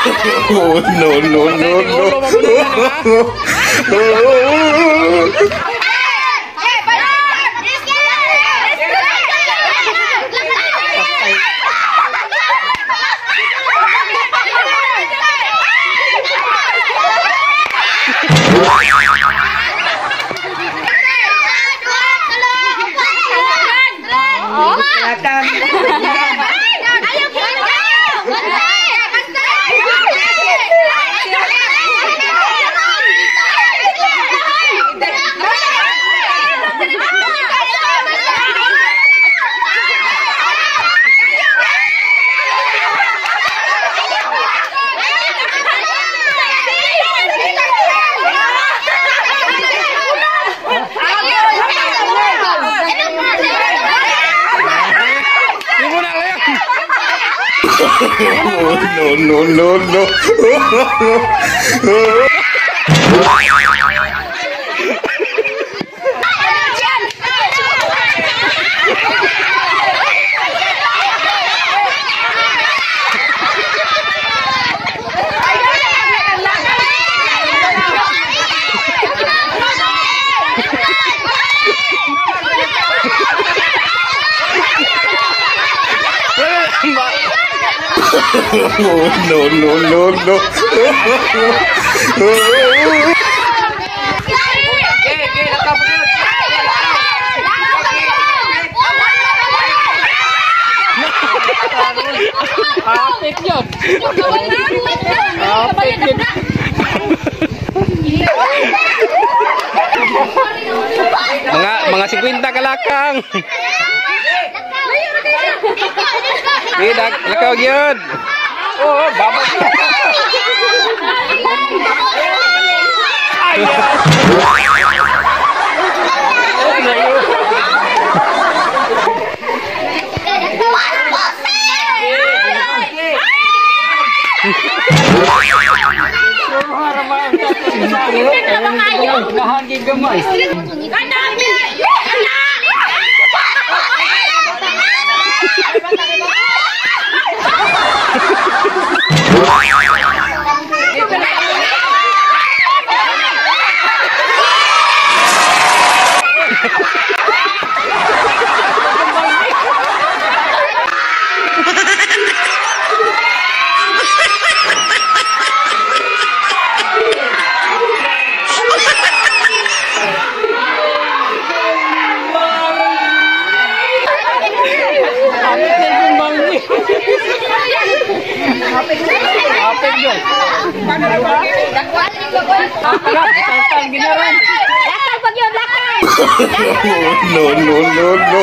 Oh, no, no, no, no. Oh, no, no, no, no. No, no, no, no. Apik yun. Apik yun. mga mga 50 kalakang. Tidak, lakaw yun. Oh, babak. Ayan. Gahan gid gamay. Oh! Apek yun. Apek yun. Lakad, ginaran. Lakad, pag yun, lakad. No, no, no, no.